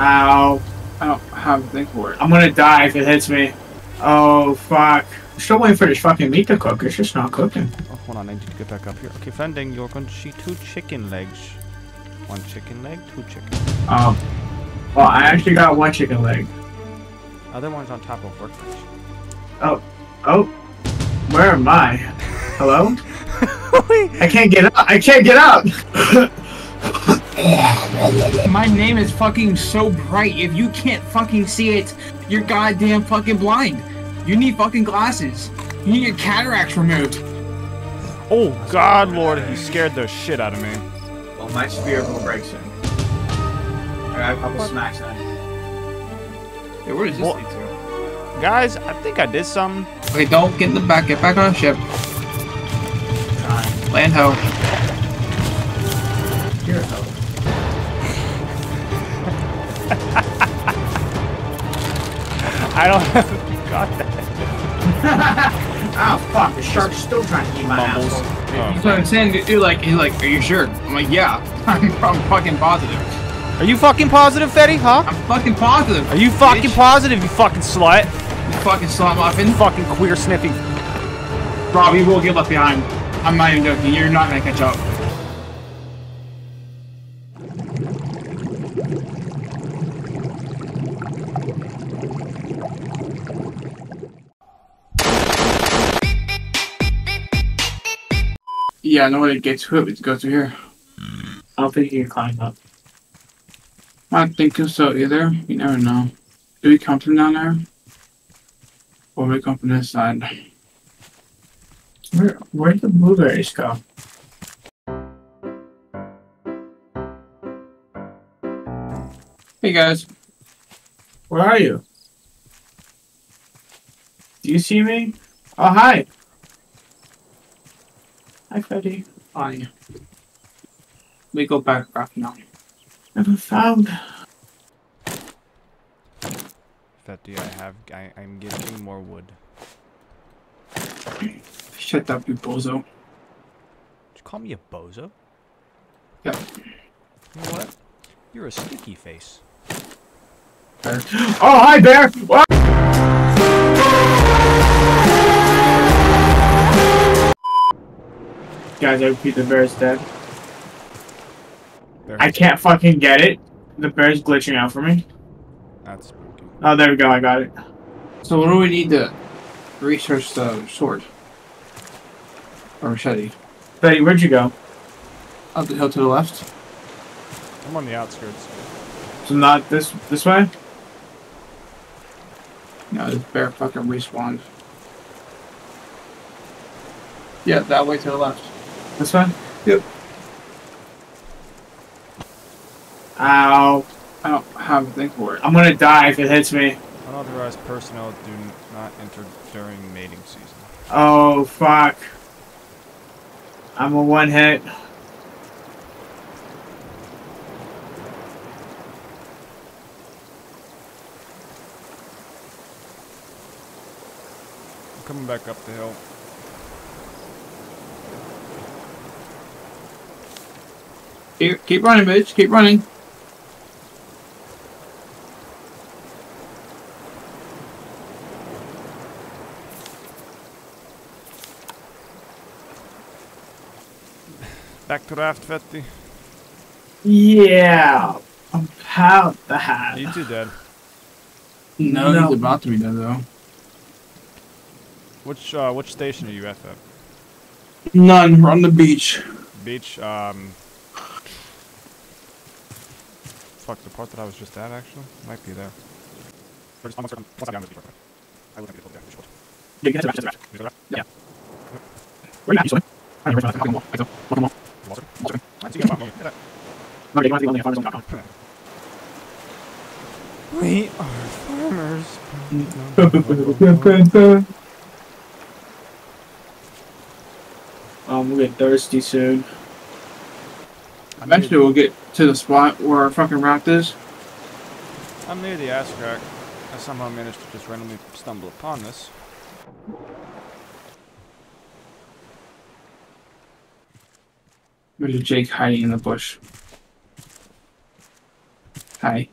Ow. I don't have a thing for it. I'm gonna die if it hits me. Oh, fuck. I'm still waiting for this fucking meat to cook. It's just not cooking. Oh, hold on, I need to get back up here. Okay, Fending, you're going to see two chicken legs. One chicken leg, two chicken. Um, well, I actually got one chicken leg. Other one's on top of workbench. Oh, oh, where am I? Hello? I can't get up. I can't get up. My name is fucking so bright. If you can't fucking see it, you're goddamn fucking blind. You need fucking glasses. You need your cataracts removed. Oh, God, Lord, he scared the shit out of me. well, my spear will break soon. I got a couple smacks. Hey, where does this Well- lead to? Guys, I think I did something. Okay, don't get in the back. Get back on the ship. Trying. Land ho. Here, though. I don't have got that. oh, fuck. The shark's still trying to eat my Mumbles. asshole. Oh. That's what I'm saying. Dude, like, he's like, are you sure? I'm like, yeah. I'm, I'm fucking positive. Are you fucking positive, Fetty, huh? I'm fucking positive. Are you fucking bitch. positive, you fucking slut? You fucking slot muffin. Fucking queer sniffing. Rob, you will get left behind. I'm not even joking. You're not gonna catch up. Yeah, know way to get to it. We go through here. I don't think you can climb up. I don't think so either. You never know. Do we come from down there? Or we come from this side? Where, where'd the blueberries go? Hey guys. Where are you? Do you see me? Oh, hi. Hi, Freddy. Fine. We go back up now. Never found. Fetty, I have, I, I'm getting more wood. Shut up, you bozo. Did you call me a bozo? Yep. You know what? You're a sticky face. Oh, hi, Bear! What? Guys, I repeat, the bear's dead. There. I can't fucking get it. The bear's glitching out for me. That's spooky. Oh, there we go, I got it. So what do we need to research the sword? Or machete? Betty, where'd you go? Up the hill to the left? I'm on the outskirts. So not this this way? No, this bear fucking respawned. Yeah, that way to the left. This way? Yep. Ow. I don't have a thing for it. I'm gonna die if it hits me. Unauthorized personnel do not enter during mating season. Oh, fuck. I'm a one hit. I'm coming back up the hill. Keep, keep running, bitch. Keep running. Back to raft, Fetty. Yeah. About that. You two dead. No, No. he's about to be dead though. Which uh, which station are you at? Feb? None. We're on the beach. Beach. Um. Fuck the part that I was just at. Actually, might be there. We're just almost once I'm down this beach. right? I look at the beach. Yeah, you can hit the raft, hit the raft. You Yeah. Where are you at, you swimming? I don't know, where's my- I don't know. Look at them all. Walter? Swimming. I see you got a bomb. Hit that. No, you want to be only at farmerzone.com. We are farmers. Um, we'll get thirsty soon. Eventually, we'll get to the spot where our fucking raft is. I'm near the ass crack. I somehow managed to just randomly stumble upon this. There's Jake hiding in the bush. Hi.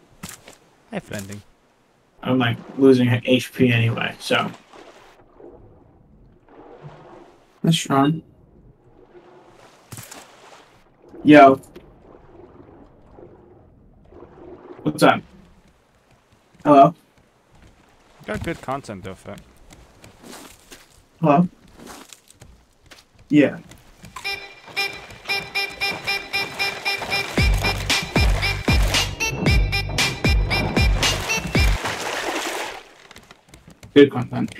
Hi, Flending. I'm like losing HP anyway, so. That's strong. Yo. What's up? Hello? Got good content though, Fat. Hello? Yeah. Good content.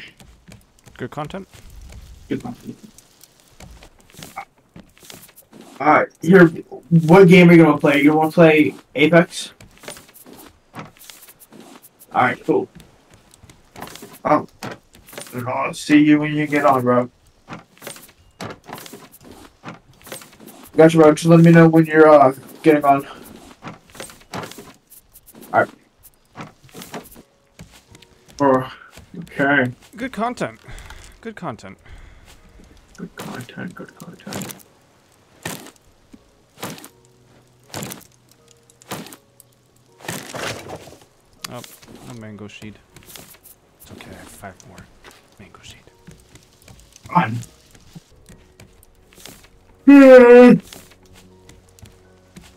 Good content? Good content. Alright, here. What game are you gonna play? You wanna play Apex? Alright, cool. Oh. I'll see you when you get on, bro. Gotcha, bro. Just let me know when you're uh getting on. Alright. Oh, okay. Good content. Good content. Good content, good content. Oh, no mango seed. It's okay, I have five more mango seed. on.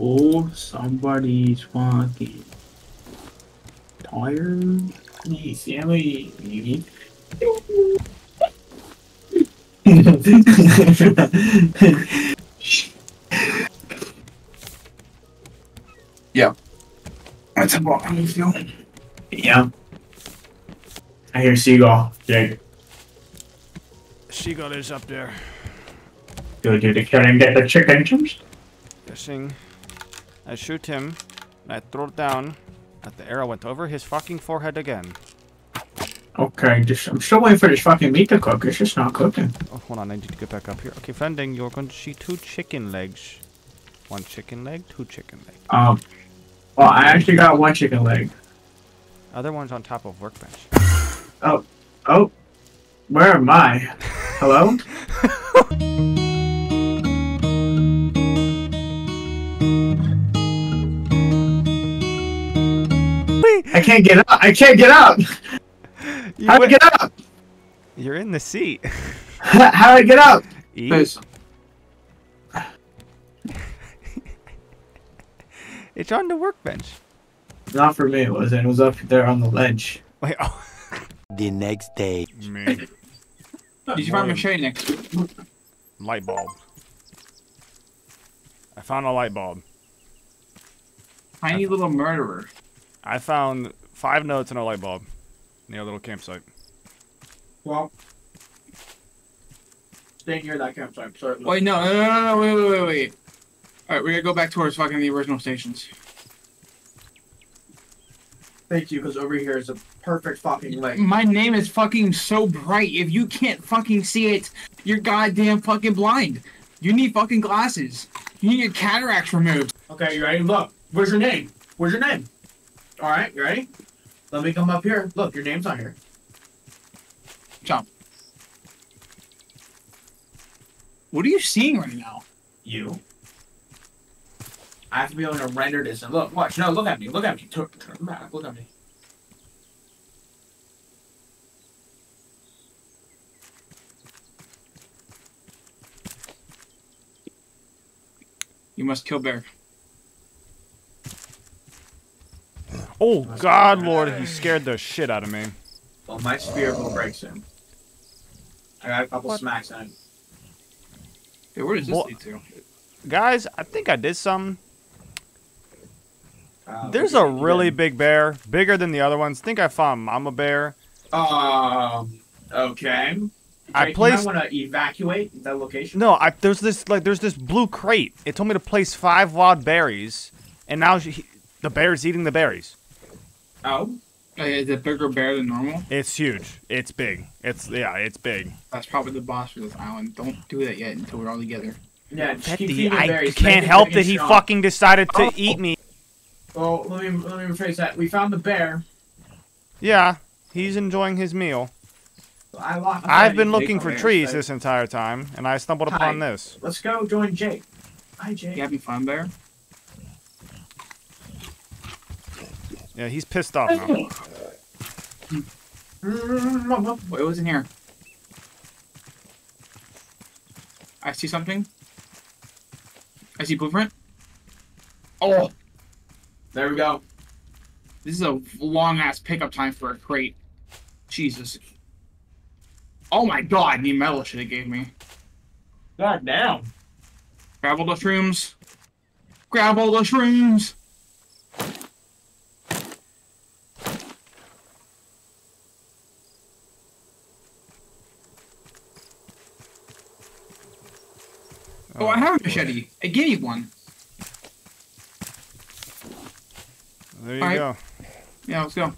Oh, somebody's fucking tired. Hey, Sammy. yeah. That's about how you feel. Yeah. I hear Seagull. Jake. Seagull is up there. Go to the can and get the chicken chunks. Fishing. I shoot him. And I throw it down. But the arrow went over his fucking forehead again. Okay, just I'm still waiting for this fucking meat to cook. It's just not cooking. Oh, hold on, I need to get back up here. Okay, Fending, you're going to see two chicken legs. One chicken leg, two chicken leg. Um, well, I actually got one chicken leg. Other one's on top of workbench. Oh, oh, where am I? Hello? I can't get up. I can't get up. You How do I get up? You're in the seat. How do I get up? Eat. It's on the workbench. Not for me. It wasn't. It was up there on the ledge. Wait, oh. The next day. Man. You should find machete next. light bulb. I found a light bulb. Tiny little murderer. I found five notes and a light bulb near a little campsite. Well, staying near that campsite. Sorry. Wait, no, no, no, no, no, wait, wait, wait, wait. Alright, we're gonna go back towards fucking the original stations. Thank you, because over here is a perfect fucking lake. My name is fucking so bright. If you can't fucking see it, you're goddamn fucking blind. You need fucking glasses. You need your cataracts removed. Okay, you ready? Look, where's your name? Where's your name? All right, you ready? Let me come up here. Look, your name's on here. Jump. What are you seeing right now? You. I have to be able to render this. And look, watch. No, look at me. Look at me. Turn, turn back. Look at me. You must kill bear. Oh God, Lord, he scared the shit out of me. Well, my spear will break soon. I got a couple What? smacks on it. Hey, where does this What? lead to? Guys, I think I did some. Uh, There's a really big bear, bigger than the other ones. think I found Mama Bear. Um. Okay. I placed- You want to evacuate that location. No, I there's this like there's this blue crate. It told me to place five wild berries, and now she, the bear's eating the berries. Oh. Uh, is it bigger bear than normal? It's huge. It's big. It's yeah, it's big. That's probably the boss for this island. Don't do that yet until we're all together. Yeah. Just keep the I berries. can't Make help that he strong. fucking decided to Oh. eat me. Well, let me let me rephrase that. We found the bear. Yeah, he's enjoying his meal. I I've been looking for trees right? this entire time, and I stumbled upon this. Let's go join Jake. Hi, Jake. You having fun, bear? Yeah, he's pissed off now. Mm-hmm. Wait, what's in here? I see something. I see blueprint. Oh, There we go. this is a long ass pickup time for a crate. Jesus. Oh my god, the metal shit it gave me. God damn. Grab all the shrooms. Grab all the shrooms. Oh, I have a oh, machete. I gave you one. There you Alright. go. Yeah, let's go.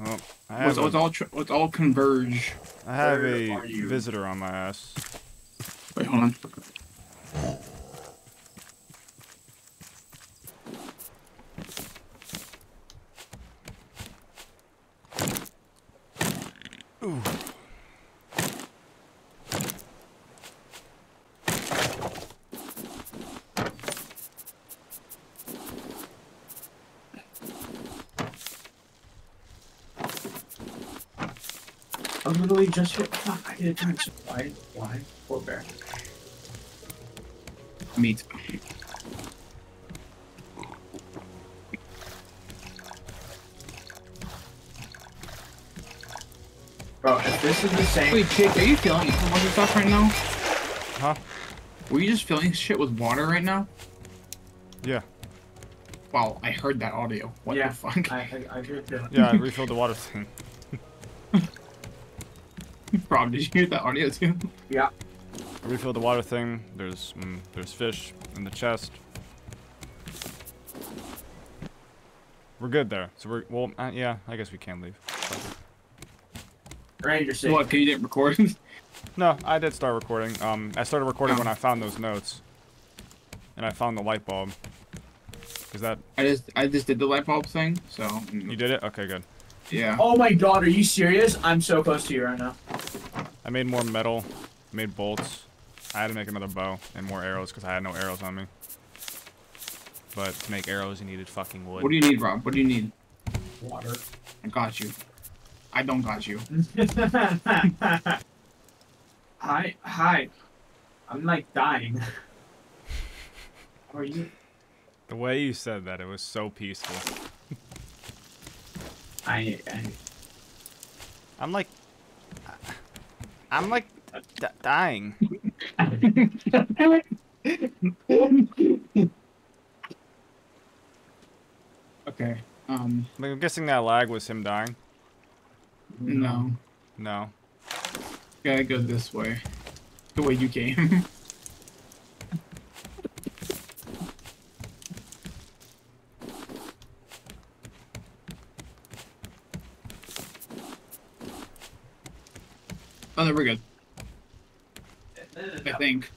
Well, I Let's, have, let's all tr- let's all converge. I have Where a visitor on my ass. Wait, hold on. I'm literally just hit. Fuck, I hit a Why? Why? Poor bear. Meat. Bro, if this is the same. Wait, Jake, are you feeling some water stuff right now? Huh? Were you just filling shit with water right now? Yeah. Wow, I heard that audio. What yeah, the fuck? I, I, I hear it. Yeah, I refilled the water thing. Rob, did you hear that audio too? Yeah. I refilled the water thing. There's mm, there's fish in the chest. We're good there. So we're well. Uh, yeah, I guess we can leave. Ranger safe. What? Cause you didn't record? No, I did start recording. Um, I started recording Oh. when I found those notes, and I found the light bulb. Is that I just I just did the light bulb thing, so mm, you did it? Okay, good. yeah. Oh my god, are you serious? I'm so close to you right now. I made more metal, made bolts. I had to make another bow and more arrows because I had no arrows on me. But to make arrows, you needed fucking wood. What do you need, Rob? What do you need? Water. I got you. I don't got you. hi, hi. I'm like dying. Are you? the way you said that, it was so peaceful. I, I I'm like, I'm like d- dying. Okay. Um. Like, I'm guessing that lag was him dying. No. No. Gotta go this way. The way you came. no, we're good. I think.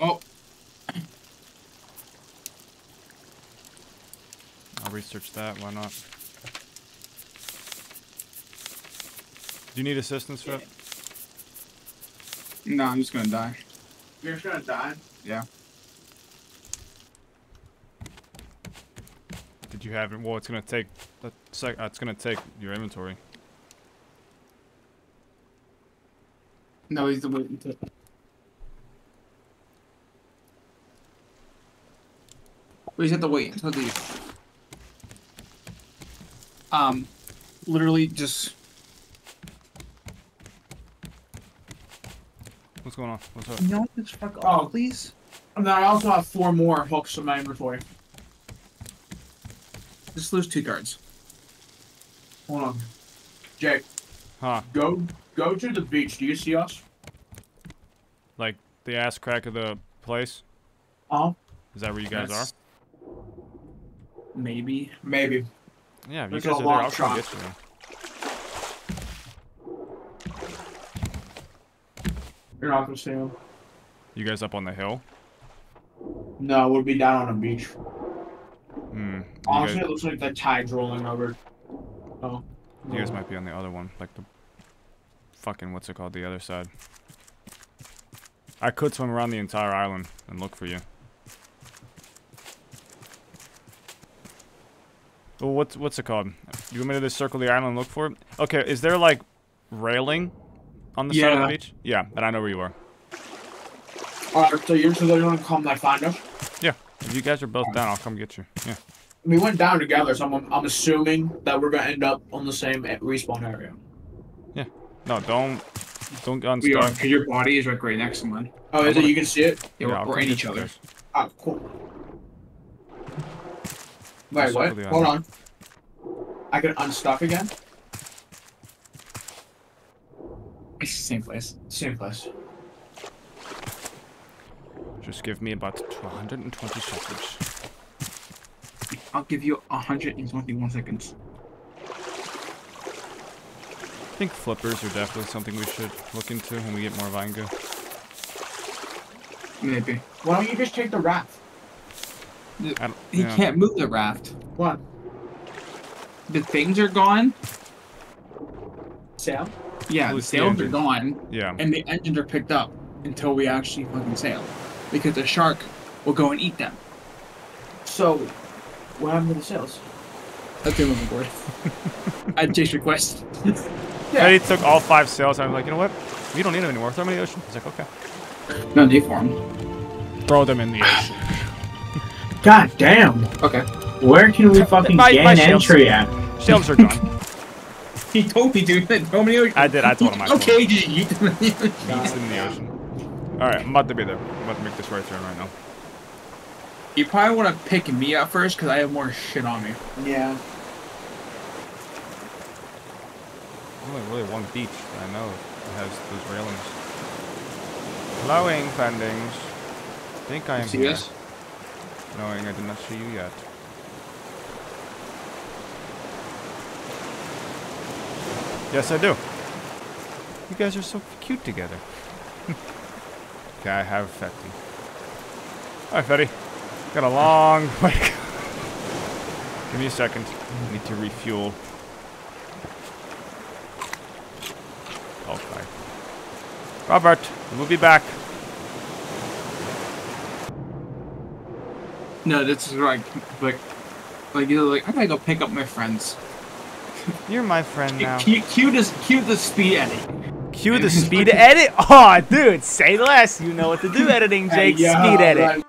Oh, I'll research that. Why not? Do you need assistance, Fit? no, I'm just gonna die. You're just gonna die. Yeah. Did you have it? Well, it's gonna take a sec. Uh, it's gonna take your inventory. No, he's the wait until. We just have to wait until the. Um, literally just. What's going on? What's up? No, just fuck off, off, please. And then I also have four more hooks in my inventory. Just lose two cards. Hold on. Jake, Huh? go go to the beach. Do you see us? Like the ass crack of the place? Oh, Is that where you guys are? maybe. Maybe. Yeah, you There's guys are there, I'll come get you. You're not gonna see him. You guys up on the hill? No, we'll be down on a beach. Hmm. Honestly, guys, it looks like the tide's rolling over. Oh. you guys might be on the other one, like the fucking what's it called, the other side. I could swim around the entire island and look for you. Well, what's what's it called? You want me to just circle the island and look for it? Okay, is there like railing on the side of the beach? Yeah, then I know where you are. Alright, so you're so they're gonna come like find us? Yeah, if you guys are both down, I'll come get you. Yeah. We went down together, so I'm, I'm assuming that we're gonna end up on the same respawn area. Yeah. No, don't don't are, because your body is like right next to mine. Oh, is it? You can see it? Yeah, Yeah, we're, we're in each other. Oh, cool. Wait, what? Hold on. I can unstuck again? It's the same place. Same place. Just give me about 220 seconds. I'll give you 121 seconds. I think flippers are definitely something we should look into when we get more Vinga. Maybe. Why don't you just take the raft? I He yeah. can't move the raft. What? The things are gone. Sail? Yeah, the Who's the sails are gone, Yeah. and the engines are picked up until we actually fucking sail, because the shark will go and eat them. So, what happened to the sails? Okay, moving forward. At Jake's request. Yeah. Eddie took all five sails. I was like, you know what? We don't need them anymore. Throw them in the ocean. He's like, okay. No, they form. Throw them in the ocean. God damn. Okay. Where can we fucking My- get my an sails. entry at? Sails are gone. He told me, dude. that Throw me in the ocean. I did. I told him I told Okay, just eat them in the ocean. It's in the ocean. All right, I'm about to be there. I'm about to make this right turn right now. You probably want to pick me up first because I have more shit on me. Yeah. Only really one beach that I know that has those railings. Flowing pendings. think I am See here. this? Knowing I did not see you yet. Yes, I do. You guys are so cute together. okay, I have Fetty. Hi, Fetty. Got a long way. Give me a second. I need to refuel. Okay. Robert, we'll be back. No, this is like, like, like you're like, I gotta go pick up my friends. You're my friend now. Cue, cue this, cue the speed edit. Cue the speed edit. Oh, dude, say less. You know what to do, editing, Jake. Hey, yeah, speed edit. right.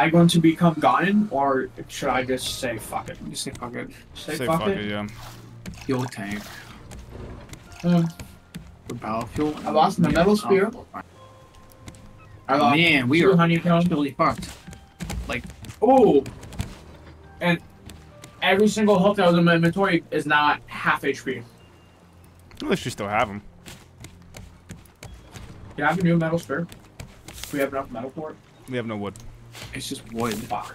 I going to become Ganon, or should I just say fuck it? You say fuck it. Say, Say fuck, fuck it? it, yeah. Fuel tank. Hmm. For battlefield. I lost my metal spear. I lost Man, we two are honeycomb. really fucked. Like, oh! And every single hook that was in my inventory is not half HP. At least you still have them. you have a new metal spear? We have enough metal for it? We have no wood. It's just wood. Fuck.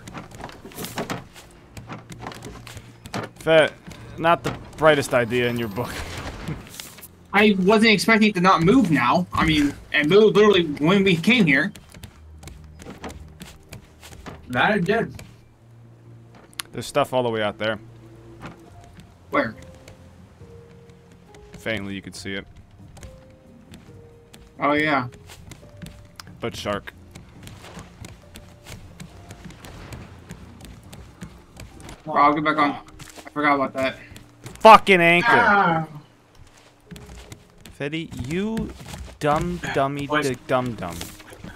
Fet, not the brightest idea in your book. I wasn't expecting it to not move now. I mean, it moved literally when we came here. That it did. There's stuff all the way out there. Where? Faintly, you could see it. Oh yeah. But shark. Bro, I'll get back on. I forgot about that. Fucking anchor. Ah. Fetty, you dumb dummy Boys. d- dum dum.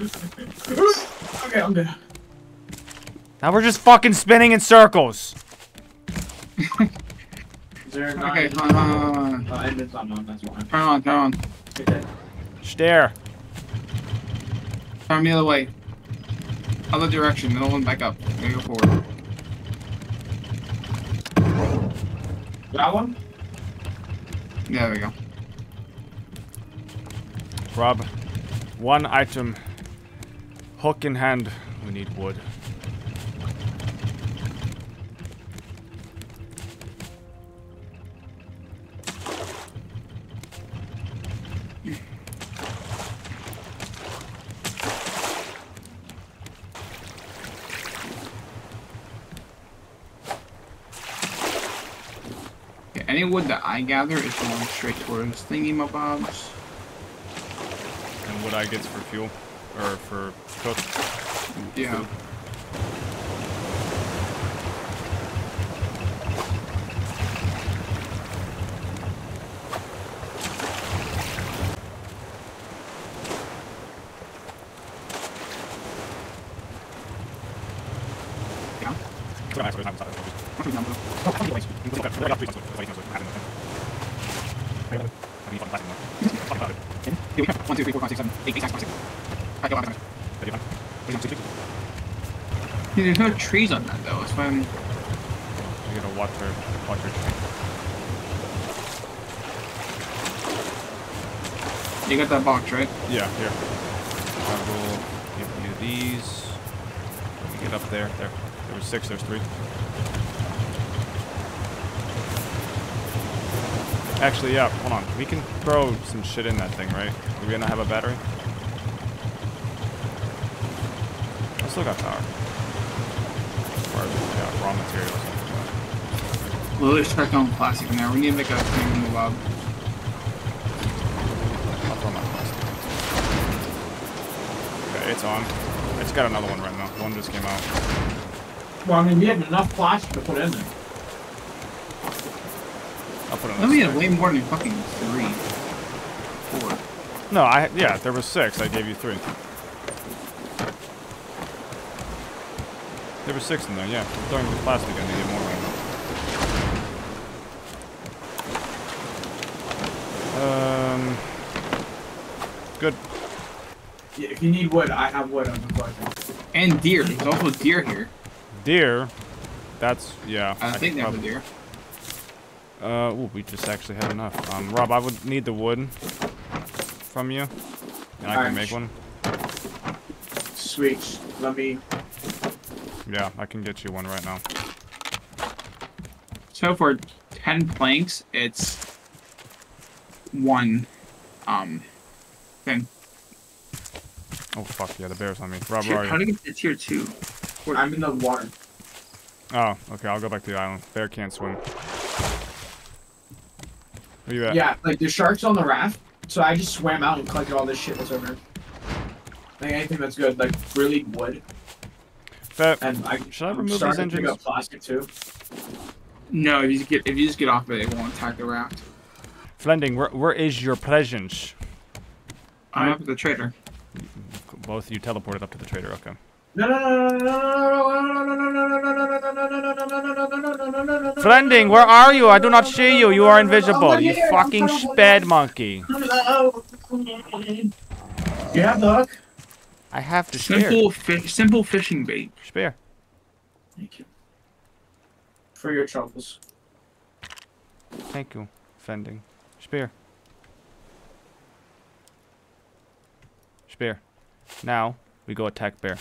Okay, I'm good. Now we're just fucking spinning in circles. Is there not Okay, hold on, hold on, hold on. On. Turn on, turn on. Stare. Turn the other way. Other direction, then one back up. Then go forward. That one? There we go. Rob, one item. Hook in hand. We need wood. Wood that I gather is going straight towards thingy mobobs. And what I gets for fuel. Or for cook. Yeah. Yeah. What's your number? Yeah, we have one, two, three, four, five, six, seven, eight, eight, nine, five, six. Alright, go on, go on. Yeah, There's no trees on that though. It's fine. You gotta watch her, watch her tree. You got that box, right? Yeah, here. I will give you these. Let me get up there. There. There was six, there's three. Actually, yeah, hold on. We can throw some shit in that thing, right? Are we gonna have a battery? I still got power. Well, there's stuck on plastic in there. We need to make a thing move up. I'll throw my plastic. Okay, it's on. I just got another one right now. One just came out. Well, I mean, we have enough plastic to put in there. I'll put it on Let the me have way more than fucking three. Four. No, I yeah, there was six. I gave you three. There was six in there. Yeah, I'm throwing the plastic in to get more right now. Um, good. Yeah, if you need wood, I have wood on the collection. And deer. There's also deer here. Deer. That's yeah. I think could there's a deer. Uh, ooh, we just actually had enough. Um, Rob, I would need the wood from you, and I can Alright. make one. Sweet. Let me. Yeah, I can get you one right now. So for ten planks, it's one um thing. Oh fuck yeah, the bear's on me. Rob, where Tier, are how you? to get to tier two? I'm in the water. Oh, okay, I'll go back to the island. Bear can't swim. Where you at? Yeah, like the sharks on the raft. So I just swam out and collected all this shit that's over here. Like anything that's good, like really wood. Fet, And I Should I remove these starting to pick engines? up plastic too. No, if you just get if you just get off of it, it won't attack the raft. Flending, where, where is your presence? I'm up at the trader. Both you teleported up to the trader, okay. Flending, where are you? I do not see you. You are invisible. You fucking sped monkey. Hello. You have the hook? I have to spear. Simple, fi simple fishing bait. Spear. Thank you. For your troubles. Thank you, Flending. Spear. Spear. Now, we go attack bear.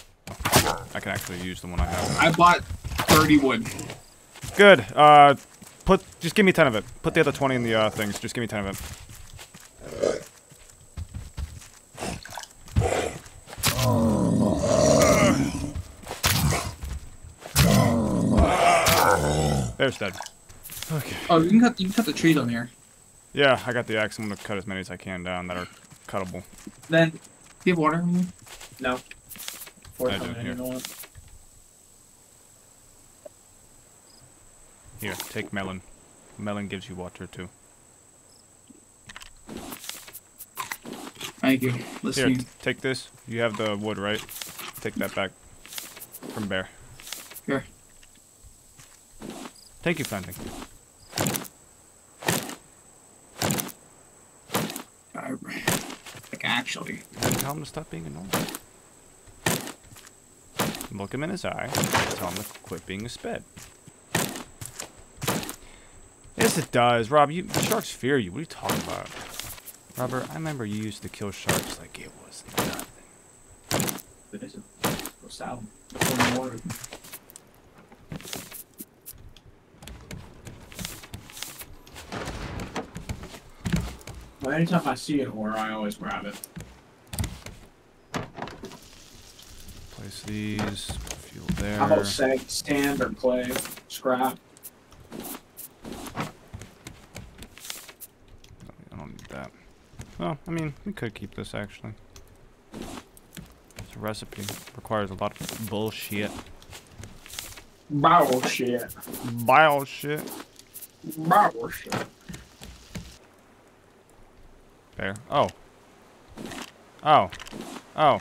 I can actually use the one I have. I bought 30 wood. Good. Uh, put, just give me 10 of it. Put the other 20 in the, uh, things. Just give me 10 of it. There's dead. Okay. Oh, you can cut, you can cut the trees on here. Yeah, I got the axe. I'm gonna cut as many as I can down that are cuttable. Then, Do you have water? no. I Fortunately, do, I here. Here, take melon. Melon gives you water too. Thank you. Here, Listening. take this. You have the wood, right? Take that back from bear. Here. Thank you, Planting. I, like, actually. Then tell him to stop being annoying. Look him in his eye. Tell him to quit being a sped. Yes, it does. Rob, you, sharks fear you. What are you talking about? Robert, I remember you used to kill sharks like it was nothing. It isn't. Go south. Before the water. Well, anytime I see an ore, I always grab it. These. Fuel there. How about sag, sand, or clay? Scrap. I don't need that. Oh, I mean, we could keep this actually. It's a recipe. Requires a lot of bullshit. Bullshit. Bullshit. Bullshit. There. Oh. Oh. Oh.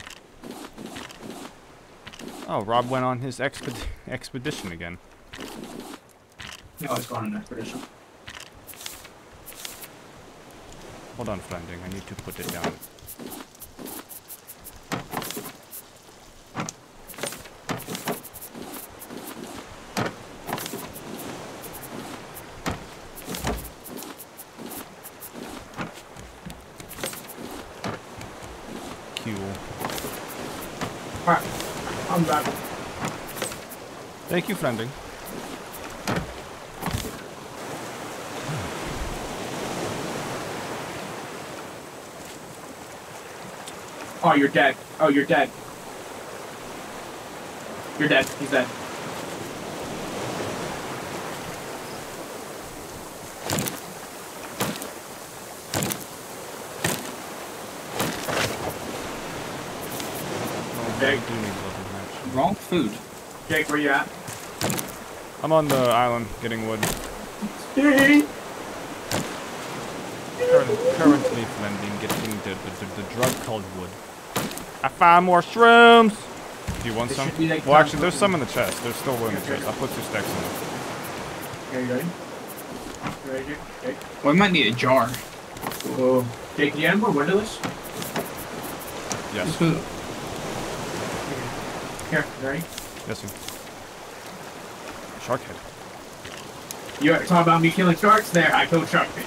Oh, Rob went on his exped expedition again. No, it's gone on an expedition. Hold on, Flending. I need to put it down. Cool. Alright, I'm back. Thank you, Flending. Oh, you're dead. Oh, you're dead. You're dead. He's dead. Oh, Jake. do need a little match. Wrong food. Jake, where you at? I'm on the island getting wood. Steve! Current, currently Flending getting the, the, the, the drug called wood. I found more shrooms! Do you want There some? like, Well, actually, there's some- some in the chest. There's still wood in the Here, here. chest. I'll put two stacks in there. Here, you ready? You ready, Jake? Jake? Well, we might need a jar. Whoa. Jake, the animal windowless? Yes. Just put- Here, ready? Yes, sir. Shark head. You talking about me killing sharks? There, I killed shark meat.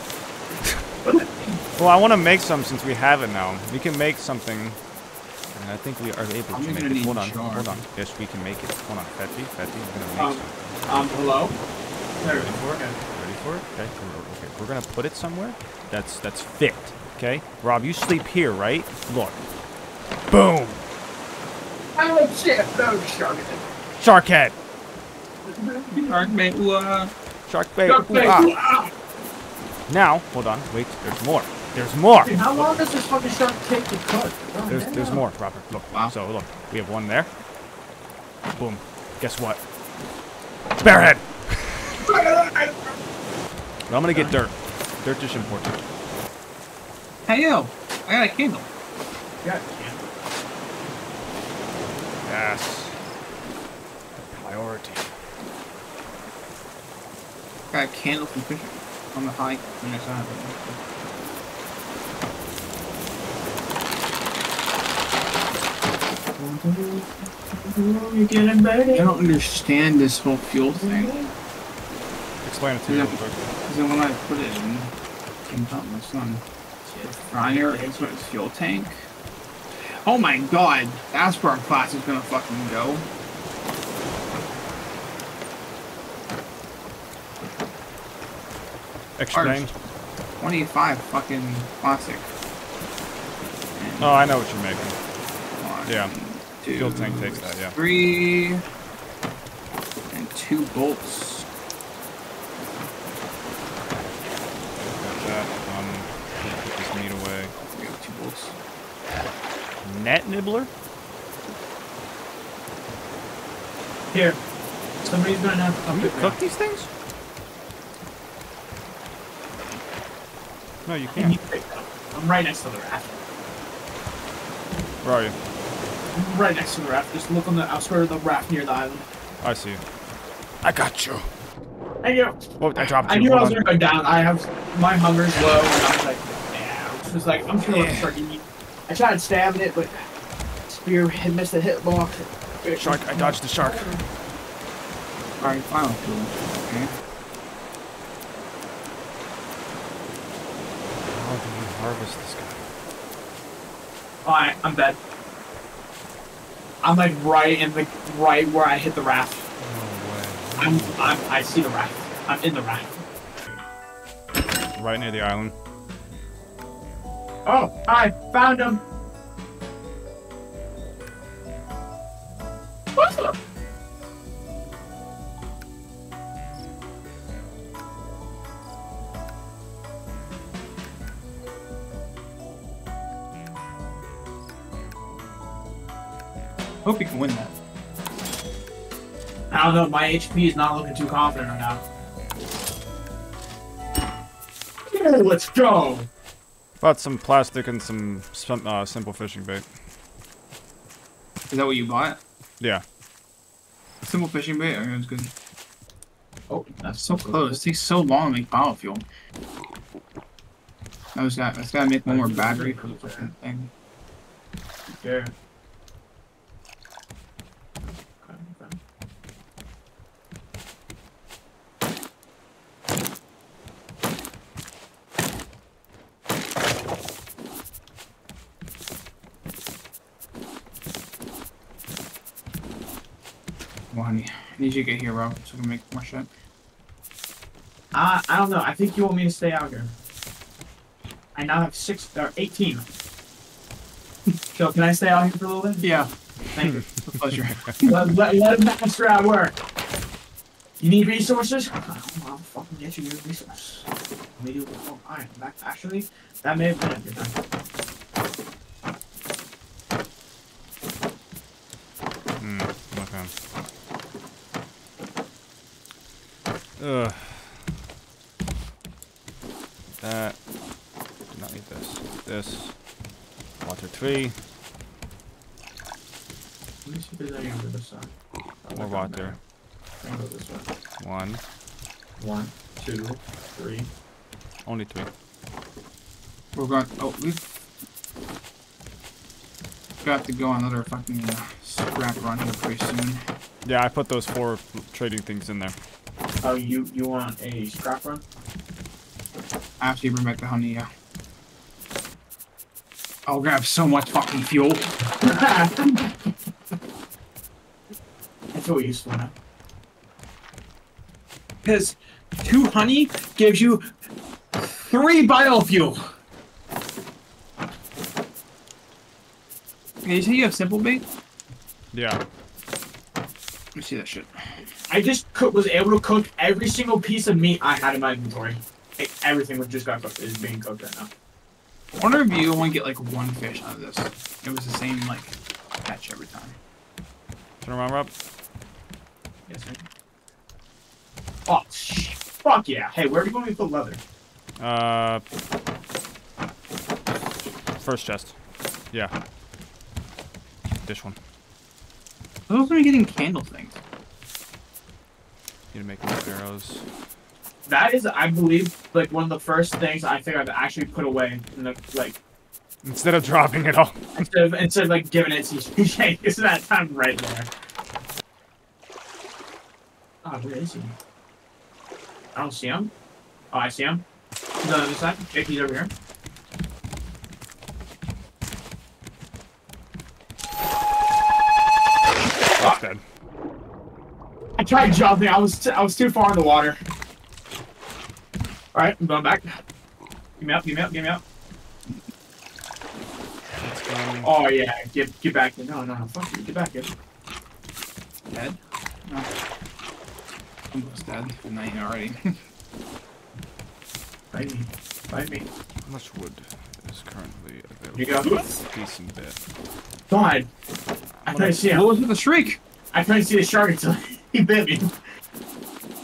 Well, I want to make some since we have it now. We can make something. And I think we are able I'm to make it. Hold on, jar. hold on. Yes, we can make it. Hold on, Fetty, Fetty, I'm gonna make Um, some. um, hello? There, Ready for it? okay. Ready for it? Okay. we're- Okay. We're gonna put it somewhere. That's that's fit. Okay. Rob, you sleep here, right? Look. Boom. Oh shit, no shark. Shark head. Shark bait, Shark bait. Shark Ooh, ah. Ooh, ah. Now, hold on. Wait. There's more. There's more. Dude, how long does this fucking shark take to cut? God There's damn. there's more, Robert. Look. Wow. So look, we have one there. Boom. Guess what? Bearhead. Now I'm gonna get dirt. Dirt is important. hey yo, I got a candle. Yeah. Candle. Yes. I got a candle from Fisher on the high. on the side. You getting I don't understand this whole fuel thing. Explain it to me real quick. Because then when I put it in, came out my son. Fryer is what fuel tank. Oh my god, that's where our class is gonna fucking go. Extra Arch. name. 25 fucking plastic. And Oh, I know what you're making. one, yeah. two, Fuel tank takes that, yeah. Three and two bolts. Got that. Um, put this meat away. We have two bolts. Net nibbler? Here. Somebody's gonna have to cook you it cook now. these things? No, you Can can't. you pick it up? I'm right next to the raft. Where are you? I'm right next to the raft. Just look on the outskirt of the raft near the island. I see. I got you. Thank you. Oh, I dropped I you. knew I was on. gonna go down. I have my hunger's low, and I was like, yeah. I was just like, I'm sure it's turkey meat. I tried stabbing it, but spear had missed the hitbox. Shark, I dodged the shark. Alright, final fuel. Okay. How this guy? Alright, I'm dead. I'm like right in the right where I hit the raft. No way. I'm, I'm I see the raft. I'm in the raft. Right near the island. Oh, I found him. Win that. I don't know. My HP is not looking too confident right now. Yeah, let's go. Bought some plastic and some uh, simple fishing bait. Is that what you bought? Yeah. Simple fishing bait? Okay, that's good. Oh, that's So close. It takes so long to make biofuel. I was got. I just gotta make one more battery for the fucking thing. Yeah. Well, honey, I need you to get here, bro, so I can make more shit. Uh, I don't know. I think you want me to stay out here. I now have six or 18. so can I stay out here for a little bit? Yeah, Thank you. it's a pleasure. let, let, let him master at work. You need resources? I'll, I'll fucking get you your resources. Maybe you oh, alright, that actually that may have been a good time. Hmm. Okay. Ugh. That. Do not need this. This. Water tree. Let me see if there's any on the other side. Oh, More water. matter. I can go this. One. One, two, three. Only three. We're going. Oh, we've got to go on another fucking uh, scrap run here pretty soon. Yeah, I put those four trading things in there. Oh, you you want a scrap run? After you bring back the honey, yeah. I'll grab so much fucking fuel. That's what useful now. Because two honey gives you three biofuel. Hey, you say you have simple bait? Yeah. Let me see that shit. I just cook, was able to cook every single piece of meat I had in my inventory. Like, everything was just got cooked is being cooked right now. I wonder if you only get like one fish out of this. It was the same like catch every time. Turn around, Rob. Yes, sir. Oh, sh- fuck yeah. Hey, where do you want me to put leather? Uh. First chest. Yeah. This one. Those are getting candle things. Need to make more arrows. That is, I believe, like one of the first things I think I've actually put away in the like Instead of dropping it all. instead of instead of like giving it to you. It's that time right there. Oh, where is he? I don't see him. Oh, I see him. He's on the other side. Jakey's over here. I tried jumping. I was t- I was too far in the water. All right, I'm going back. Give me up. Give me up. Give me up. Oh yeah, get get back in. No, no, no. Fuck you. Get back in. Dead? No. Almost dead. I'm not here already. Fight me. Fight me. How much wood is currently available? You go. A decent bit. God. I couldn't see him. what was with the shriek? I couldn't see the shark until he bit me.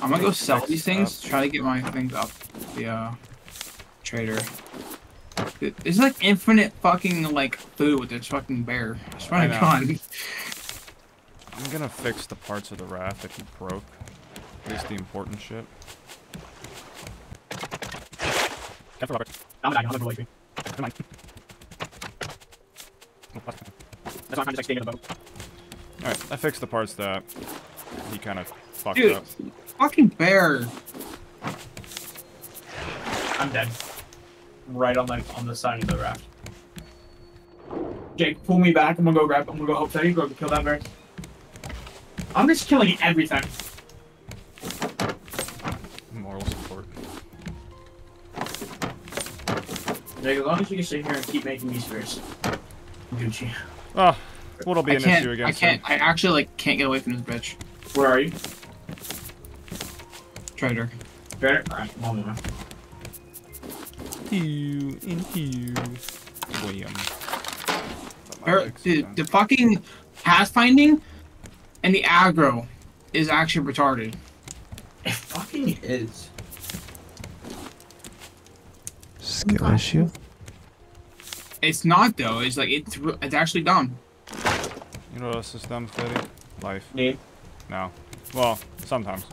I'm gonna go sell these things. Try to get my things up. The uh, trader. It- It's like infinite fucking like food with this fucking bear. I swear I to God. I'm gonna fix the parts of the raft that he broke. At least the important shit. Careful, Robert. I'm not gonna believe me. Come on. Oh, plastic. That's why I'm just like staying in the boat. Alright, I fixed the parts that he kind of fucked Dude. up. Fucking bear. I'm dead. Right on the on the side of the raft. Jake, pull me back. I'm gonna go grab. I'm gonna go help Teddy. Go kill that bear. I'm just killing everything. Moral support. Jake, as long as you can sit here and keep making these spears. Gucci. Oh, what'll be I an can't. issue I can't. him? I actually like can't get away from this bitch. Where are you? Trader. Bear? Alright, I'm on the way. Hew in hew. William. Bear, the, the fucking pathfinding and the aggro is actually retarded. It fucking is. Skill issue? It's not though. It's like it's it's actually dumb. You know what else is dumb, Steady? Life. Nate. No. Well, sometimes.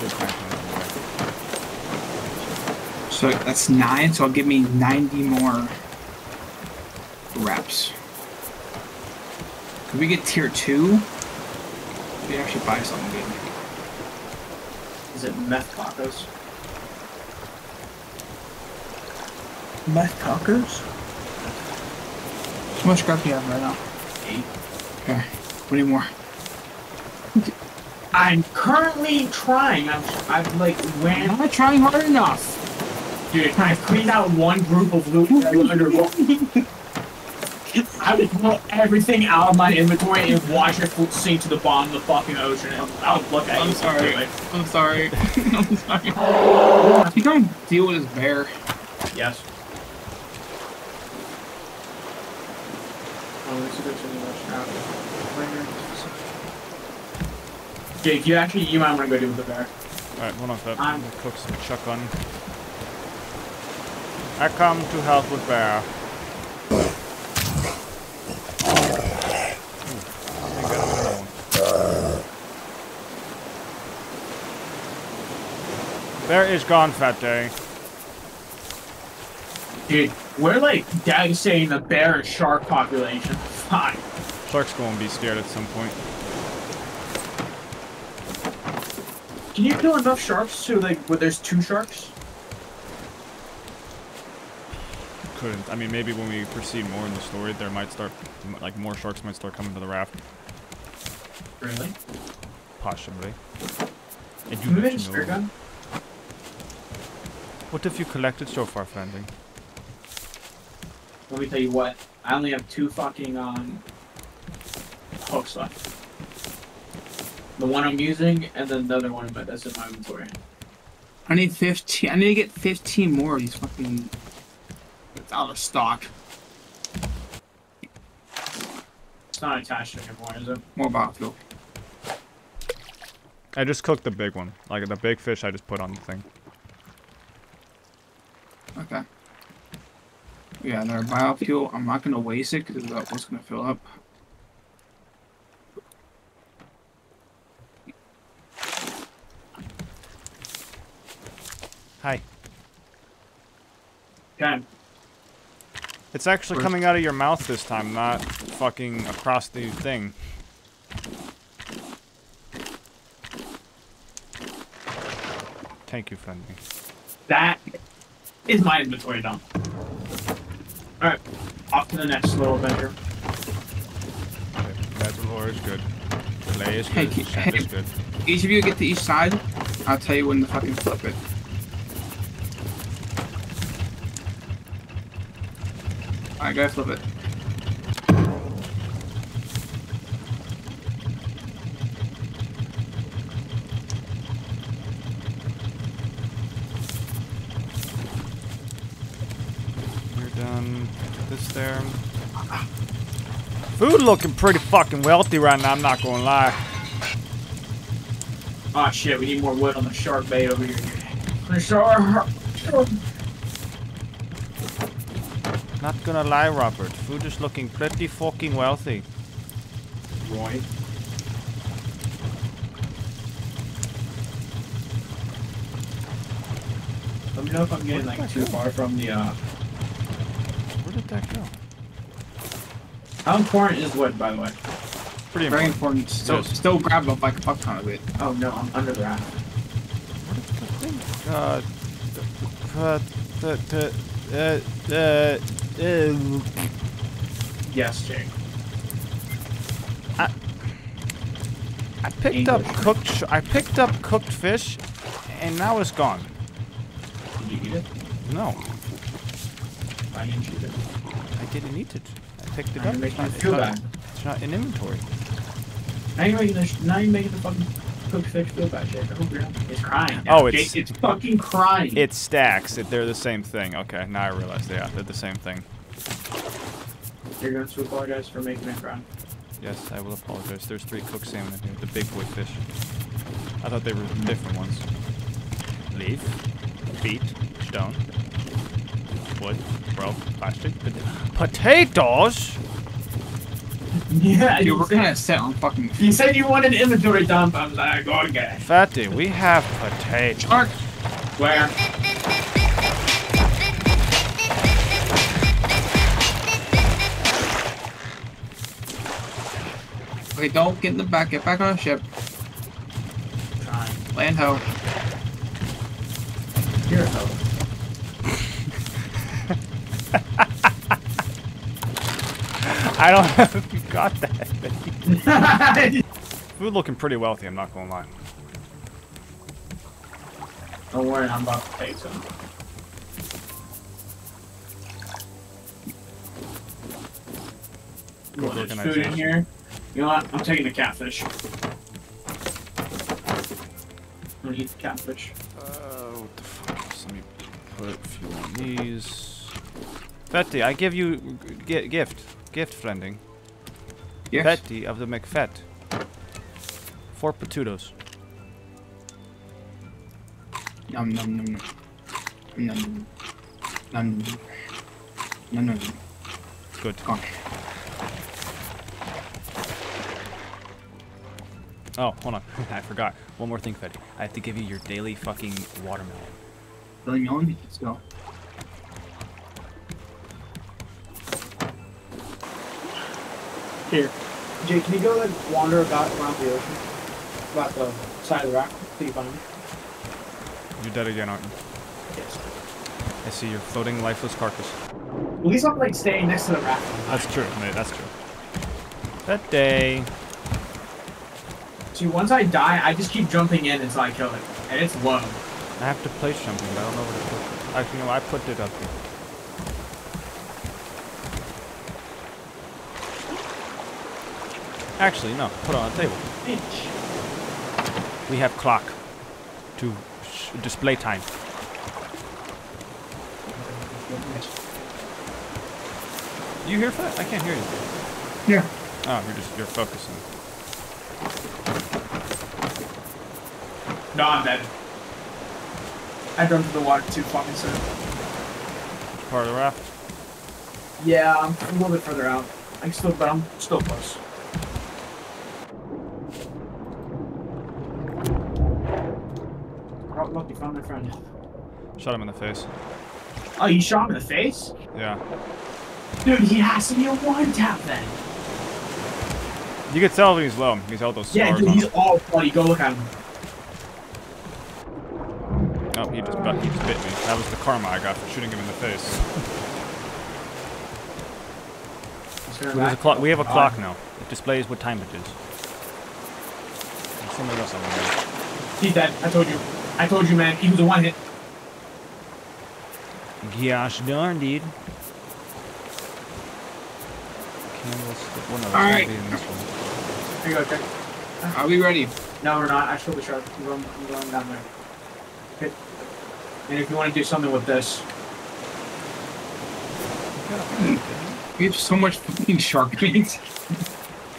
Just mention it anyway. So that's nine. So I'll give me ninety more reps. Could we get tier two? We actually buy something good. Is it meth tacos? Meth tacos? How much scrap do you have right now? Eight. Okay. What need more? I'm currently trying. I'm, I've like I'm ran. not trying hard enough. Dude, can I clean out one group of loot that was underwater? I would pull everything out of my inventory and watch it float sink to the bottom of the fucking ocean. And I would look at I'm you. sorry. I'm sorry. I'm sorry. I think I'm gonna deal with this bear. yes. Oh, this is good to Jake, you actually, you might want to go deal with the bear. Alright, one on, Feb. Um, I'm- gonna cook some chuckun. I come to help with bear. Hmm, Ooh, I got another one. Bear is gone, Fat Day. Dude, we're like devastating the bear and shark population. Fine. Shark's gonna be scared at some point. Can you kill enough sharks to like where there's two sharks? Couldn't. I mean, maybe when we proceed more in the story, there might start, like, more sharks might start coming to the raft. Really? Possibly. I do Can we not make a spear know. gun? What have you collected so far, friendly? Let me tell you what. I only have two fucking um hooks left. The one I'm using, and then the other one, but that's in my inventory. I need 15. I need to get 15 more of these fucking. It's out of stock. It's not attached anymore, is it? More battlefield. I just cooked the big one. Like, the big fish I just put on the thing. Okay. Yeah, their biofuel. I'm not gonna waste it because that's what's gonna fill up. Hi. Okay. It's actually Where's- coming out of your mouth this time, not fucking across the thing. Thank you, friendly. That is my inventory done. Alright. Off to the next little adventure. Okay, That's lore is good. Delay is good. ke- Center is good. Each of you get to each side. I'll tell you when to fucking flip it. Alright, go flip it. You're done. Put this there. Food looking pretty fucking wealthy right now, I'm not gonna lie. Oh shit, we need more wood on the shark bait over here. The shark. Not gonna lie, Robert. Food is looking pretty fucking wealthy. Roy. Let me know if I'm getting like too far from the uh Where did that go? how important is wood by the way? Pretty Very important. important. Still, Yes. still grab up like a fuck ton of it. Oh no, I'm under the raft. Uh, the, the, the, uh, uh, uh, Yes, Jake. I I picked up cooked. I picked up cooked fish, and now it's gone. Did you eat it? No, I didn't eat it. I didn't eat it. I picked it Now up. It's not, it's, not, it's not in inventory. Now you're making the now you're making the fucking cooked fish feel bad, Jake. I hope you're not. It's crying. now. Oh, it's- Jake, it's fucking crying. It stacks. It, they're the same thing. Okay, now I realize. Yeah, they're the same thing. You're going to apologize for making it cry. Yes, I will apologize. There's three cooked salmon in here. The big boy fish. I thought they were different ones. Leaf, feet, stone, wood, rope, plastic, pot- potatoes. Yeah, Dude, you we're gonna set on fucking you said you wanted an inventory dump. I was like, go okay. Fatty, we have potatoes. shark. Where? Okay, don't get in the back. Get back on the ship. Trying. Land ho. Here it goes. I don't know if you got that. Food looking pretty wealthy, I'm not gonna lie. Don't worry, I'm about to pay some. Well, there's food in here. You know what? I'm taking the catfish. I'm gonna eat the catfish. Uh, what the fuck? Let me put a few on these. Betty, I give you g- gift. Gift friending. Yes. Betty of the McFet. Four potatoes. Num num num. Num num num. Num num. Good. Gone. Oh, hold on. I forgot. One more thing, Betty. I have to give you your daily fucking watermelon. Billy Melon. Let's go. Here. Jake, can you go like wander about around the ocean? About the side of the rock till you find me? You're dead again, aren't you? Yes. I see your floating lifeless carcass. At least I'm like staying next to the raft. That's true, mate. That's true. That day. See, once I die, I just keep jumping in until I kill it. And it's low. I have to place something, but I don't know where to put it. Actually, no, I put it up here. Actually, no. Put it on the table. Bitch. We have clock to sh- display time. You hear that? I can't hear you. Yeah. Oh, you're just you're focusing. No, I'm dead. I jumped into the water too fucking soon. Part of the raft. Yeah, I'm a little bit further out. I'm still, but I'm still close. Found my friend. Shot him in the face. Oh, you shot him in the face? Yeah. Dude, he has to be a one tap then. You can tell when he's low. He's held those Yeah, dude, he's him. all bloody. Go look at him. Oh, he just bit, he just bit me. That was the karma I got for shooting him in the face. There's a clock. We have a clock now. It displays what time it is. something else I want He's dead. I told you. I told you, man. He was a one hit. Gosh darn, dude. Candlestick. Well, no, that's All not right. being this one. Here you go, check. Are we ready? No, we're not. I stole the shark. I'm going, I'm going down there. Okay. And if you want to do something with this, We have so much fucking shark meat.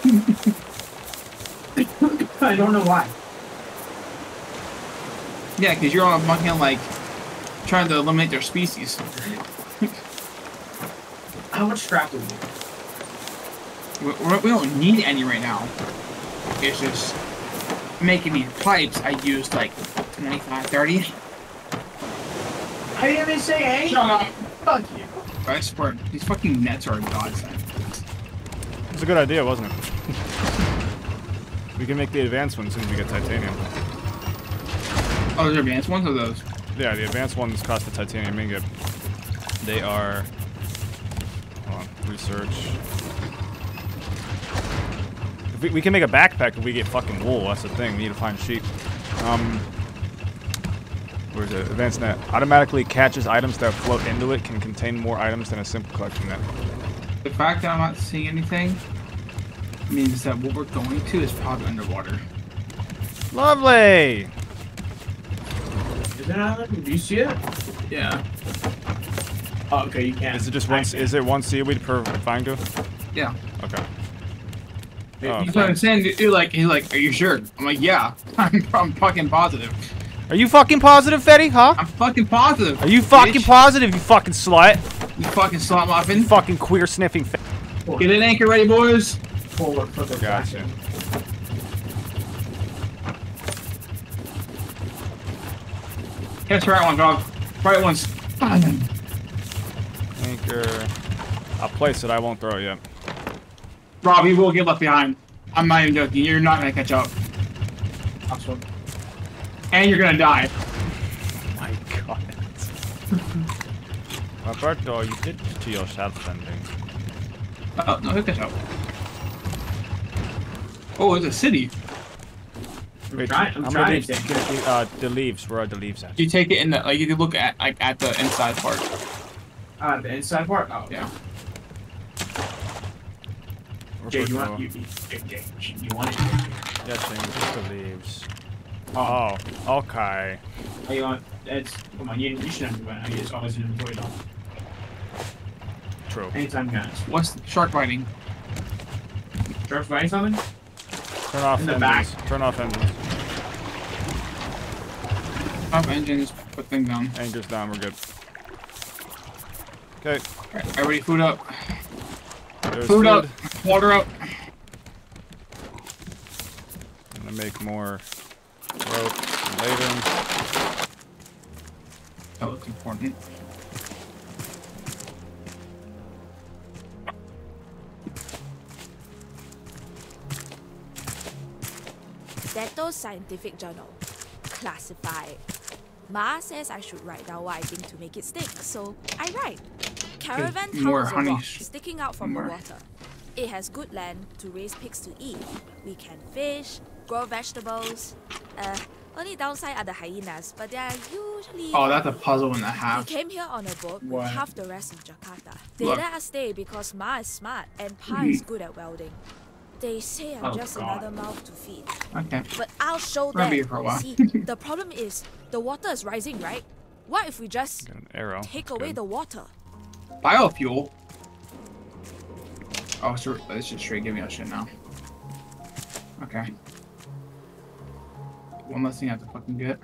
I don't know why. Yeah, because you're on fucking like trying to eliminate their species. How much scrap do we need? We, we we don't need any right now. It's just making these pipes. I used like 25, 30. I didn't even say hey. Shut up. Fuck you. I swear, these fucking nets are a godsend. It was a good idea, wasn't it? we can make the advanced ones as soon as we get titanium. Oh, those are advanced ones or those? Yeah, the advanced ones cost the titanium ingot. They are. Hold on, research. If we, we can make a backpack if we get fucking wool. That's the thing. We need to find sheep. Um, where is it? Advanced net automatically catches items that float into it. Can contain more items than a simple collection net. The fact that I'm not seeing anything means that what we're going to is probably underwater. Lovely. Is it on there? Do you see it? Yeah. Oh, okay, you can. Is it just one? Is it one seaweed per find go? Yeah. Okay. Maybe Oh. you That's what I'm saying. Dude, like, he's like, are you sure? I'm like, yeah. I'm, I'm fucking positive. Are you fucking positive, Fetty? Huh? I'm fucking positive. Are you fucking bitch. positive? You fucking slut. You fucking slot muffin. You fucking queer sniffing. Fe- Get an anchor ready, boys. forward for the Gotcha. Catch the right one, dog. Right ones. Anchor. I'll place it. I won't throw it yet. Rob, you will get left behind. I'm not even joking. You're not gonna catch up. Awesome. And you're gonna die. Oh My God. Roberto, you did to yourself, ending. Oh, no, he'll catch up. Oh, it's a city. I'm trying. I'm how trying to take it. Uh, the leaves. Where are the leaves at? You take it in the like you look at like at the inside part. Ah, the inside part. Oh, Yeah. Jay, you want you, you, Jay, you want it? Yeah, Shane, just the leaves. Oh, okay. Oh, you want? It's come on. You, you shouldn't have win. It's always an employee dog. True. Anytime, guys. What's shark biting? Sharks biting something? Turn off In the engines. back. Turn off engines. Off engines. Put thing down. Anchors down. We're good. Okay. Alright, everybody, food up. There's Food food. up. Water up. I'm gonna make more rope later. That looks important. Dato Scientific Journal. Classified. Ma says I should write down what I think to make it stick, so I write. Caravan more is a rock sticking out from more. the water. It has good land to raise pigs to eat. We can fish, grow vegetables. Uh, only downside are the hyenas, but they are usually. Oh, that's a puzzle and a half. We came here on a boat with What? half the rest of Jakarta. They Look. let us stay because Ma is smart and Pa is good at welding. They say I'm Oh, just God. another mouth to feed. Okay. But I'll show them. be here for a while. See, the problem is the water is rising, right? What if we just an arrow. take That's away good. the water? Biofuel. Oh, so it's just straight giving us shit now. Okay. One less thing I have to fucking get.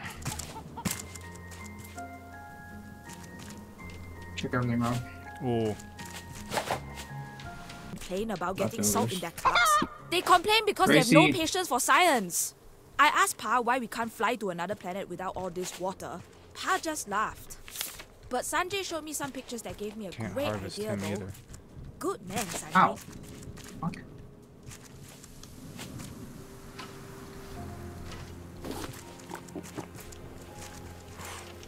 Check everything, Rob. Ooh. Complain about getting salt in their cups. They complain because they have no patience for science. I asked Pa why we can't fly to another planet without all this water. Pa just laughed. But Sanjay showed me some pictures that gave me a Can't great idea though. either. Good man, Sanjay. Ow. Fuck.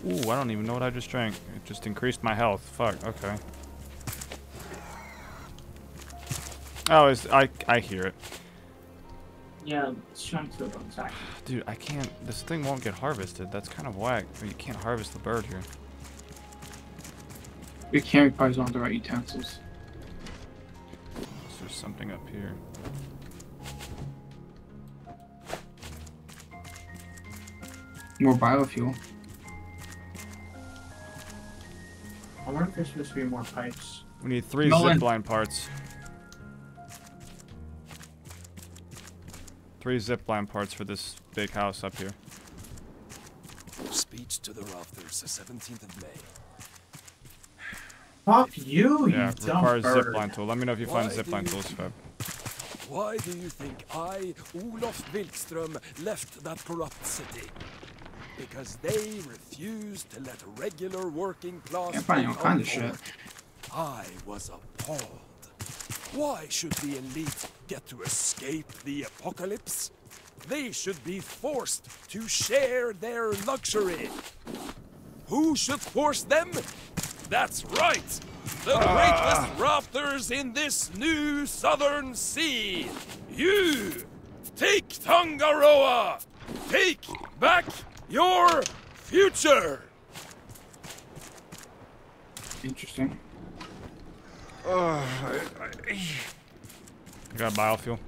Ooh, I don't even know what I just drank. It just increased my health. Fuck. Okay. Oh, it's, I I hear it. Yeah, it's trying to kill them. Sorry. Dude, I can't. This thing won't get harvested. That's kind of whack. You can't harvest the bird here. Your camera requires on the right utensils. So there's something up here. More biofuel. I wonder if there's supposed to be more pipes. We need three Nolan. zipline parts. Three zipline parts for this big house up here. Speech to the rafters, the 17th of May. Fuck you, you Yeah, dumb requires bird. zipline tool. Let me know if you find Why do zipline you- tools, Feb. Why do you think I, Olof Wilkström, left that corrupt city? Because they refused to let regular working class Can't find all folk of shit. I was appalled. Why should the elite get to escape the apocalypse? They should be forced to share their luxury. Who should force them? That's right! The ah. greatest rafters in this new southern sea! You! Take Tangaroa! Take back your future! Interesting. Ah, I got biofuel.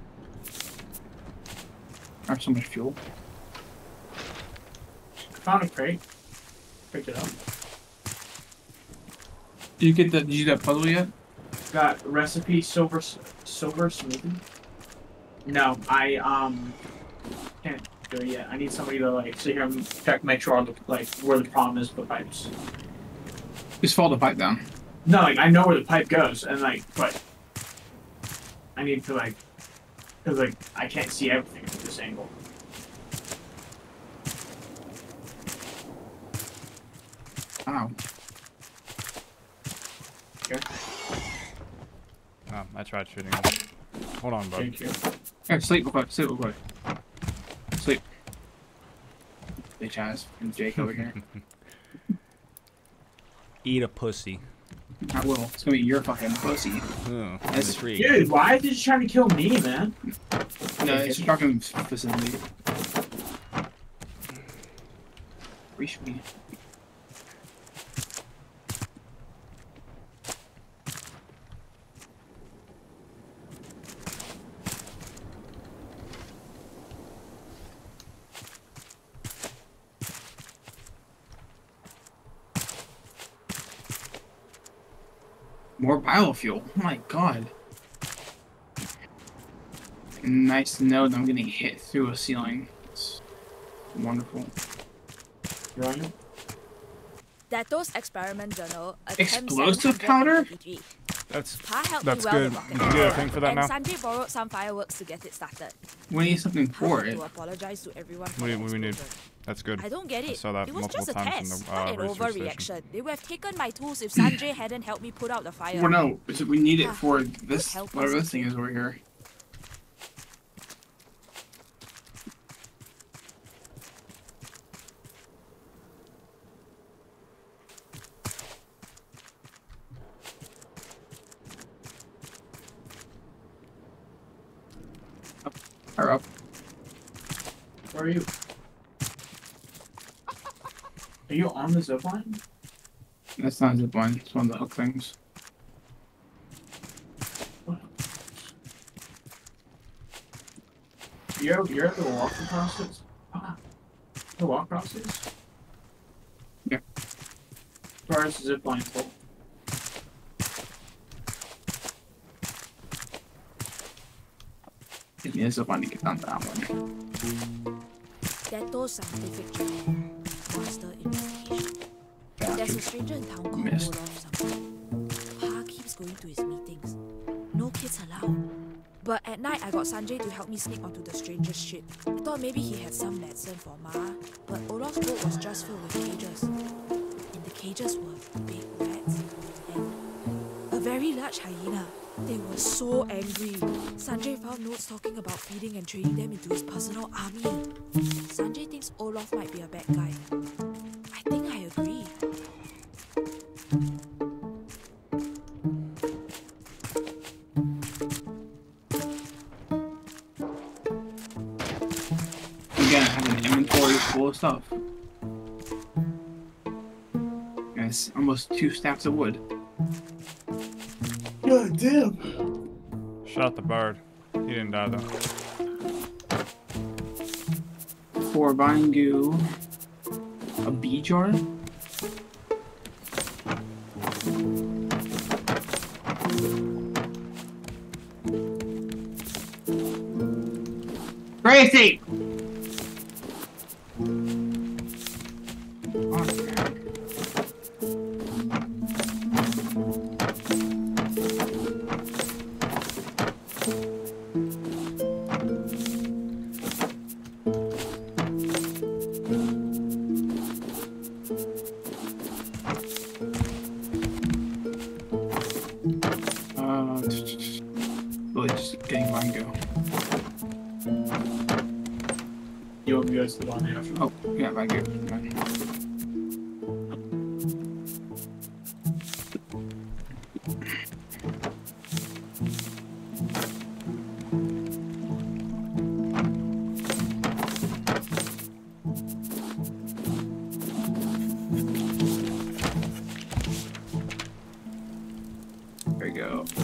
I have so much fuel. Found a crate. Picked it up. Did you get that? Did you do that puzzle yet? Got recipe silver silver smoothie. No, I um can't do it yet. I need somebody to like sit here and check, make sure the, like where the problem is with the pipes. Just fall the pipe down. No, like I know where the pipe goes, and like, but I need to like, cause like I can't see everything from this angle. Ow. Here, Oh, um, I tried shooting him. Hold on, bud. thank you. Here, sleep real quick. Sleep real quick. Sleep. Bitch ass and Jake over here. Eat a pussy. I will. It's gonna be your fucking pussy. Oh, That's- free. Dude, why is he just trying to kill me, man? No, it's a trucking facility. Reach me. More biofuel. Oh my god. Nice to know that I'm getting hit through a ceiling. It's wonderful. You want it? Dato's experiment journal. Explosive powder? 783. That's Pa helped that's me well good. with Did rocket you get a thing for that and now? Sanjay borrowed some fireworks to get it started. We need something Pa for it. to apologize to everyone What do the you- what do we need? That's good. I don't get it. saw that it was multiple just a times test, the, uh, not an research station. overreaction. They would have taken my tools if Sanjay hadn't helped me put out the fire. Well, no, we need it Ah, for this, whatever this thing is over here. Up. Or up. Where are you? Are you on the zip line? That's not a zip line. It's one of the hook things. You're you're at the walk across this. Ah, the walk across this. Yeah. As far as the zip line full. Give me a zip line to get down to that one. Dato's scientific journal. Missed. Pa keeps going to his meetings. No kids allowed. But at night, I got Sanjay to help me sneak onto the stranger's ship. I thought maybe he had some medicine for Ma, but Olof's boat was just filled with cages. In the cages were big rats and a very large hyena. They were so angry. Sanjay found notes talking about feeding and training them into his personal army. Sanjay thinks Olaf might be a bad guy. Stuff. Yes, almost two stacks of wood. God damn. Shot the bird. He didn't die though. For vine goo. A bee jar. Gracie!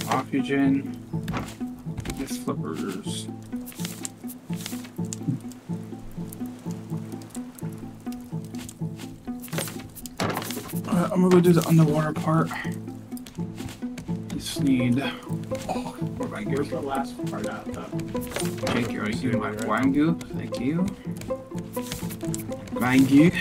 Oxygen. The flippers. Alright, I'm gonna go do the underwater part. Just need. Oh, what my Here's gear? the last part out though. Jake, you gave my vine goo. Thank you. Vine goo.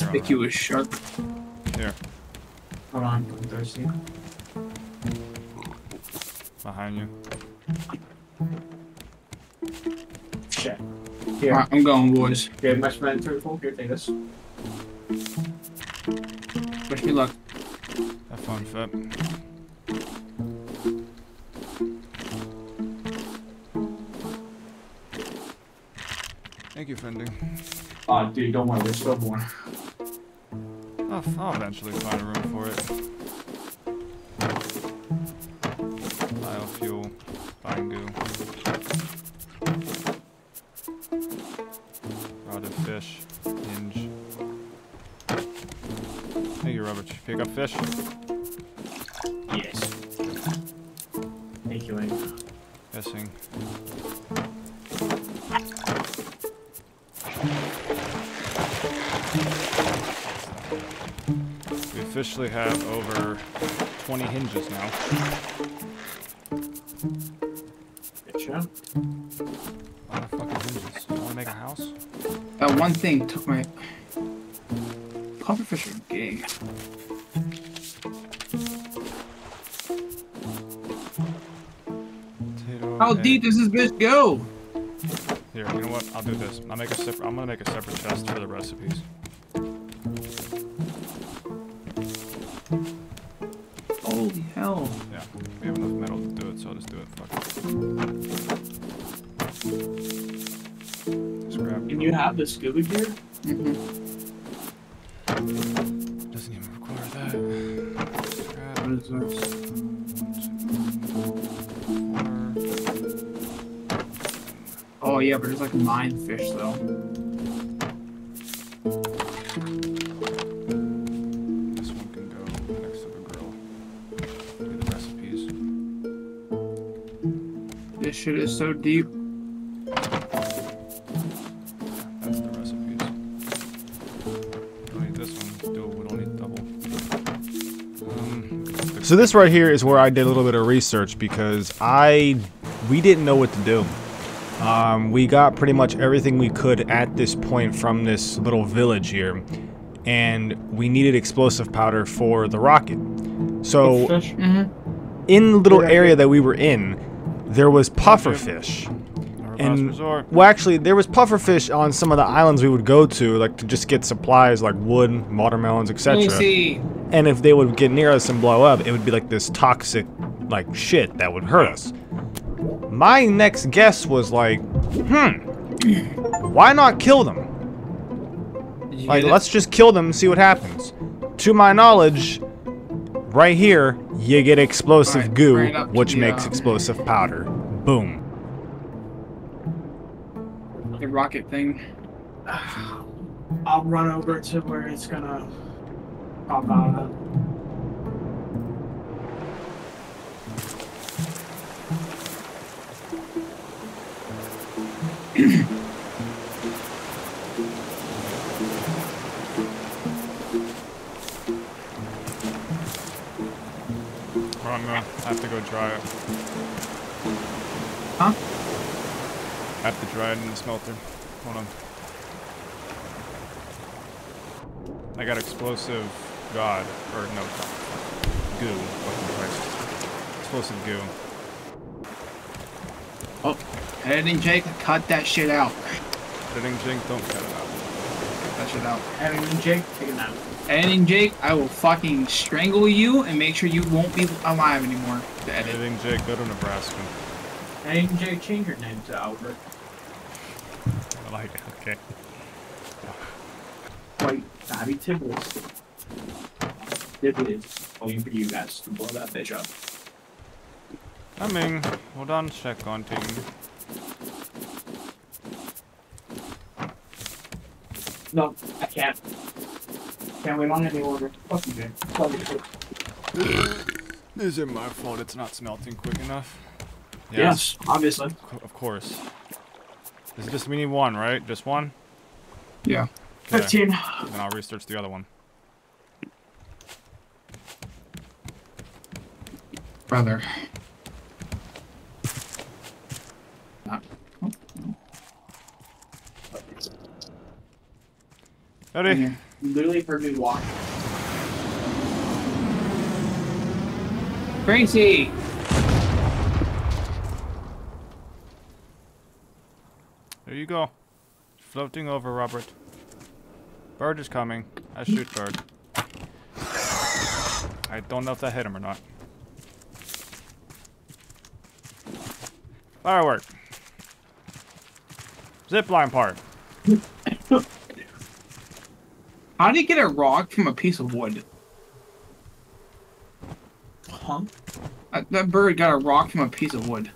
Conspicuous shark. Here, Hold on, I'm thirsty. behind you. Shit. Here, Alright, I'm going, boys. here, my friend turtle. Here, take this. Wish me luck. Have fun, Fit. Thank you, Fending. Oh, dude, don't worry, there's still more. I'll, I'll eventually find a room for it. Biofuel, vine goo. Rotted fish, hinge. Thank you, Robert. Pick up fish? Pufferfish are gay. How deep does this bitch go? Here, you know what? I'll do this. I'll make a separate. I'm gonna make a separate chest for the recipes. Holy hell. Yeah, we have enough metal to do it, so I'll just do it. Fuck it. Just grab. Can you have the scuba gear? hmm Oh yeah, but there's like nine fish though. This one can go next to the grill. Do the recipes. This shit is so deep. So this right here is where I did a little bit of research because I we didn't know what to do. Um, we got pretty much everything we could at this point from this little village here, and we needed explosive powder for the rocket. So Fish? Mm-hmm. in the little area that we were in, there was pufferfish. our last And well, actually, there was pufferfish on some of the islands we would go to, like to just get supplies like wood, watermelons, Let me etc. see. And if they would get near us and blow up, it would be like this toxic, like shit that would hurt us. My next guess was like, hmm, why not kill them? Like, let's just kill them and see what happens. to my knowledge, right here, you get explosive Right, goo, right up to which the, makes uh, explosive powder. Boom. The rocket thing. I'll run over to where it's gonna pop out of. Well, I'm gonna have to go dry it. Huh? I have to dry it in the smelter. Hold on. I got explosive god, or no, goo. Fucking Christ. Explosive goo. Oh, editing Jake, cut that shit out. Editing jink, don't cut it out. Cut that shit out. Having Jake take a nap. Editing Jake, I will fucking strangle you and make sure you won't be alive anymore to edit. Editing Jake, go to Nebraska. Having Jake change your name to Albert. I like it. Okay. Wait, Abby Tibbles. Tibbles. Waiting for you guys to blow that bitch up. Coming. Hold on, check on team. No, I can't. Can't wait on any order. Fuck you, Jake. Fuck you. Is it my fault it's not smelting quick enough? Yes, obviously. co- Of course. This Is it just we need one, right? Just one? Yeah. Okay. 15. And I'll research the other one. Brother. Ready? You literally heard me walk. Crazy! There you go. Floating over, Robert. Bird is coming. I shoot bird. I don't know if that hit him or not. Firework. Zipline part. How do you get a rock from a piece of wood? Huh? Uh, that bird got a rock from a piece of wood.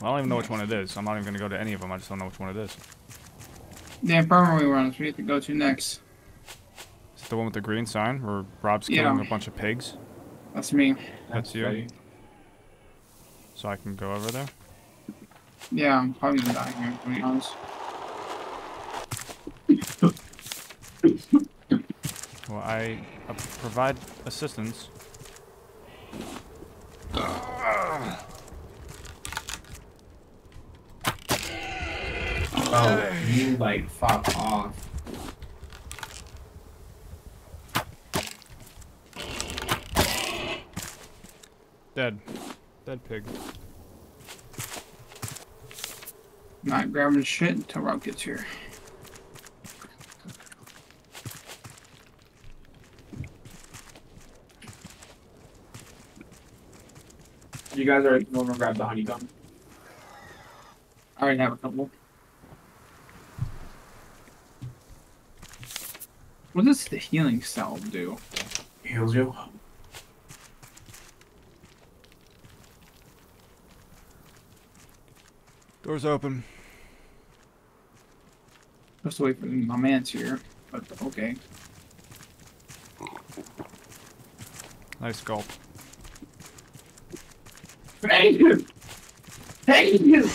Well, I don't even know which one it is. I'm not even gonna go to any of them. I just don't know which one it is. The infirmary runs we have to go to next. Is it the one with the green sign where Rob's Yeah. killing a bunch of pigs? That's me. That's you. funny. So I can go over there. Yeah, I'm probably gonna die here, to be honest. Well, I uh, provide assistance. Oh, you like fuck off. Dead. Dead pig. Not grabbing shit until Rob gets here. You guys are going to grab the honeycomb. I already have a couple. What does the healing salve do? Heals you. Doors open. Just wait for my man's here, but okay. Nice gulp. Thank you. Thank you. Shit.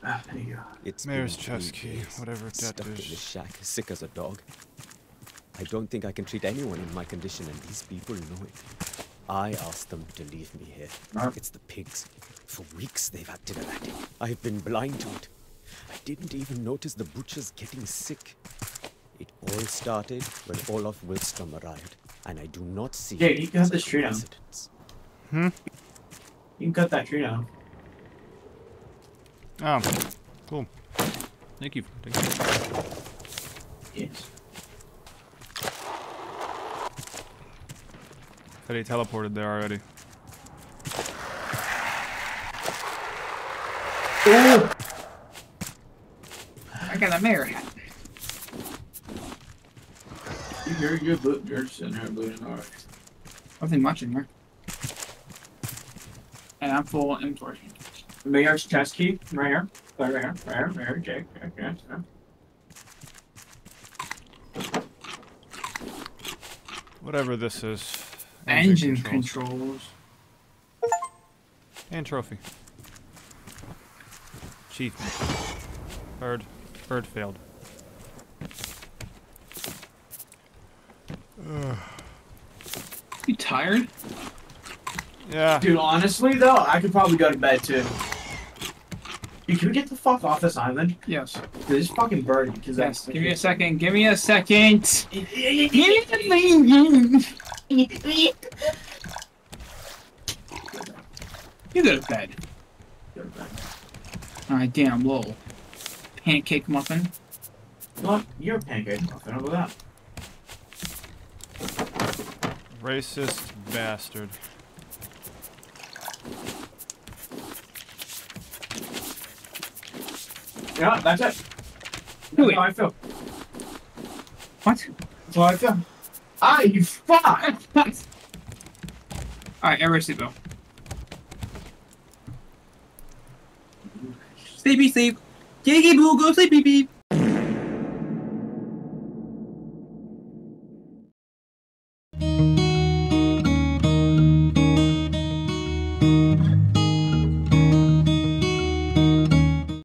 Thank you. It's Mayor's been chest three key, whatever that stuck in is. this shack, sick as a dog. I don't think I can treat anyone in my condition, and these people know it. I asked them to leave me here. It's the pigs. For weeks they've acted erratic. I've been blind to it. I didn't even notice the butchers getting sick. It all started when Olof Wilstrom arrived, and I do not see Jake, it you can as have a this tree down. coincidence. Hmm? You can cut that tree down. Oh, cool. Thank you. Thank you. Yes. Said he teleported there already. Oh, I got a mayor hat. you're you're blue, you're sitting there looting alright. Nothing much in there. And I'm full inventory. Mayor's chest key right here, right here, right here, right here. Okay, okay, okay. okay. Whatever this is. Engine controls. And trophy. Achievement. Bird. Bird failed. You tired? Yeah. Dude, honestly though, I could probably go to bed too. Dude, can we get the fuck off this island? Yes. Dude, this fucking bird, because Yes. Give me a second. Give me a second. Give me a second. You go to bed. Alright, damn, lol. Pancake muffin. Look, you're a pancake muffin over that. Racist bastard. Yeah, that's it. Do That's it. how I feel. What? That's how I feel. Ah, you fuck! Alright, everybody sleep though. Sleepy sleep. Jiggy boo, go sleepy beep.